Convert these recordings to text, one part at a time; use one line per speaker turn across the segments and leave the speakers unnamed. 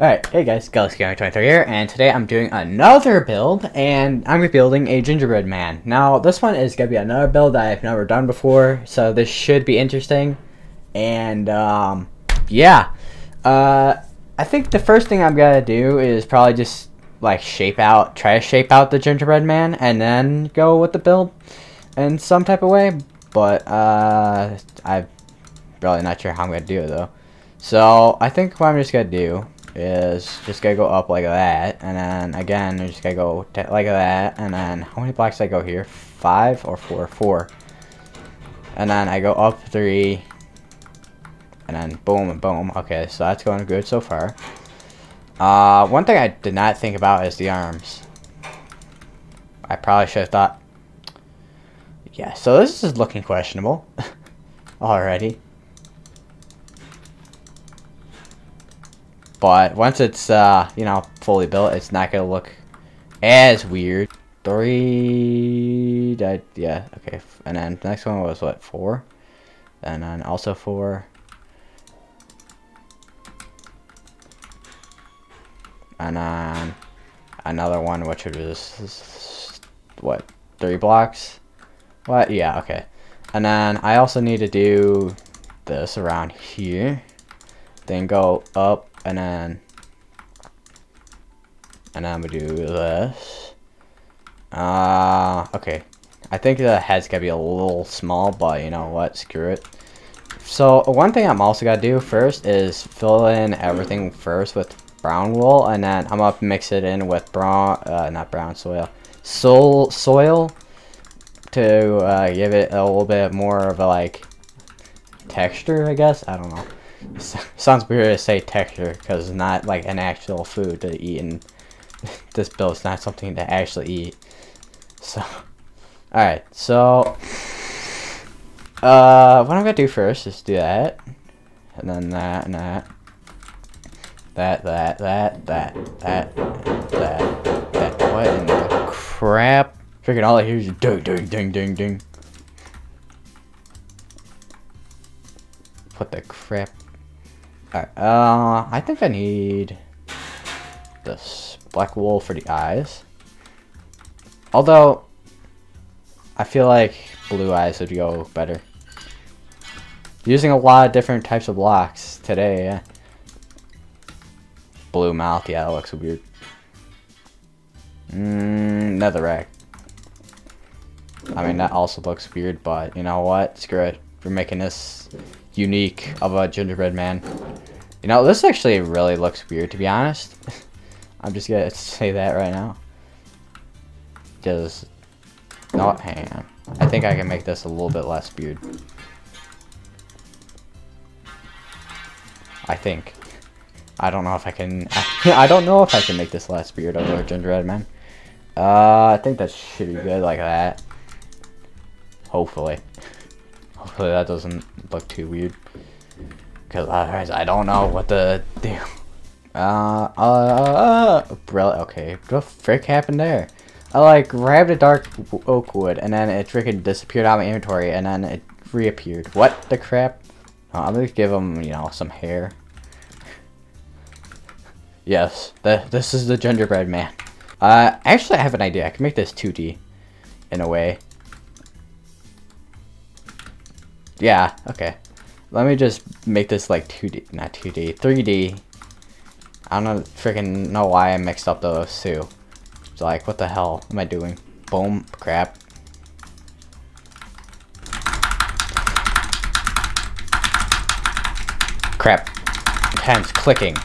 Alright, hey guys, GalaxyGaming23 here, and today I'm doing another build, and I'm building a gingerbread man. Now, this one is going to be another build that I've never done before, so this should be interesting. And, um, yeah. Uh, I think the first thing I'm going to do is probably just, like, shape out, try to shape out the gingerbread man, and then go with the build in some type of way. But, uh, I'm really not sure how I'm going to do it, though. So, I think what I'm just going to do is just gotta go up like that, and then again, you just gotta go like that, and then how many blocks I go here? Five or four? Four. And then I go up three, and then boom and boom. Okay, so that's going good so far. Uh, one thing I did not think about is the arms. I probably should have thought. Yeah, so this is looking questionable already. But once it's, uh, you know, fully built, it's not going to look as weird. Three, yeah, okay. And then the next one was, what, four? And then also four. And then another one, which was, what, three blocks? What? Yeah, okay. And then I also need to do this around here. Then go up and then and then I'm gonna do this. Uh, okay. I think the head's gonna be a little small, but you know what? Screw it. So one thing I'm also gonna do first is fill in everything first with brown wool, and then I'm gonna mix it in with brown, uh, not brown soil, soil soil to uh, give it a little bit more of a like texture, I guess. I don't know. Sounds weird to say texture because it's not like an actual food to eat and this build is not something to actually eat. So, alright, so uh, what I'm gonna do first is do that, and then that and that, that, that, that, that, that, that, that. What in the crap? Freaking all I hear is ding, ding, ding, ding, ding. What the crap? Alright, uh, I think I need this black wool for the eyes. Although, I feel like blue eyes would go better. Using a lot of different types of blocks today, yeah. Blue mouth, yeah, that looks weird. Mmm, netherrack. I mean, that also looks weird, but you know what? Screw it. We're making this unique of a gingerbread man. You know, this actually really looks weird, to be honest. I'm just gonna say that right now. Just, not hang on. I think I can make this a little bit less weird. I think. I don't know if I can. I, don't know if I can make this less weird over gingerbread man. Uh, I think that should be good like that. Hopefully. Hopefully that doesn't look too weird. Because otherwise I don't know what the do. Uh, uh, uh, uh okay, what the frick happened there? I like grabbed a dark oak wood and then it freaking disappeared out of my inventory and then it reappeared. What the crap? Oh, I'm gonna give him, you know, some hair. yes, the, this is the gingerbread man. Uh, actually I have an idea. I can make this 2D in a way. Yeah, okay. Let me just make this like 2D, not 2D, 3D. I don't freaking know why I mixed up those two. It's like, what the hell am I doing? Boom, crap. Crap. Pen's clicking.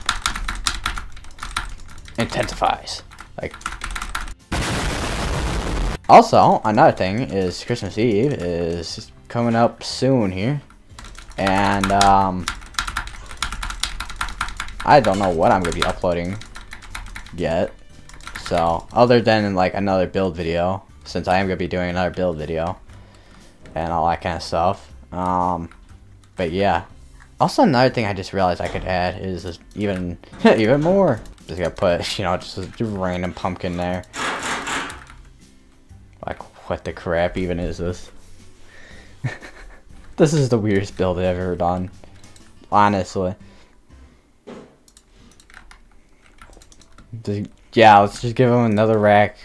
Intensifies. Like. Also, another thing is Christmas Eve is coming up soon here. And, um, I don't know what I'm going to be uploading yet. So, other than, like, another build video, since I am going to be doing another build video, and all that kind of stuff. Um, but yeah. Also, another thing I just realized I could add is even, even more. Just gonna put, you know, just a random pumpkin there. Like, what the crap even is this? This is the weirdest build I've ever done. Honestly. yeah, let's just give him netherrack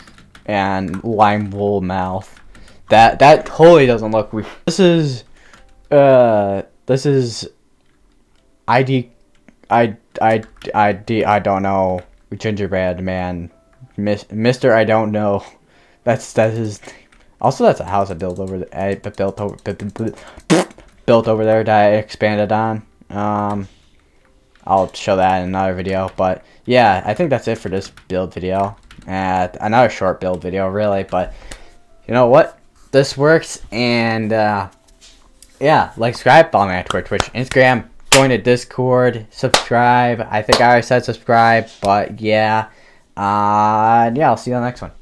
and lime wool mouth. That that totally doesn't look weird. This is, uh, this is, ID, I I I D I don't know gingerbread man, Mister I don't know. That's that is. Also, that's a house I built over there. I built over built over there that I expanded on. Um, I'll show that in another video. But yeah, I think that's it for this build video. Uh, another short build video, really. But you know what? This works, and uh, yeah, like, subscribe, follow me on Twitter, Twitch, Instagram, join the Discord, subscribe. I think I already said subscribe, but yeah. Uh, yeah, I'll see you on the next one.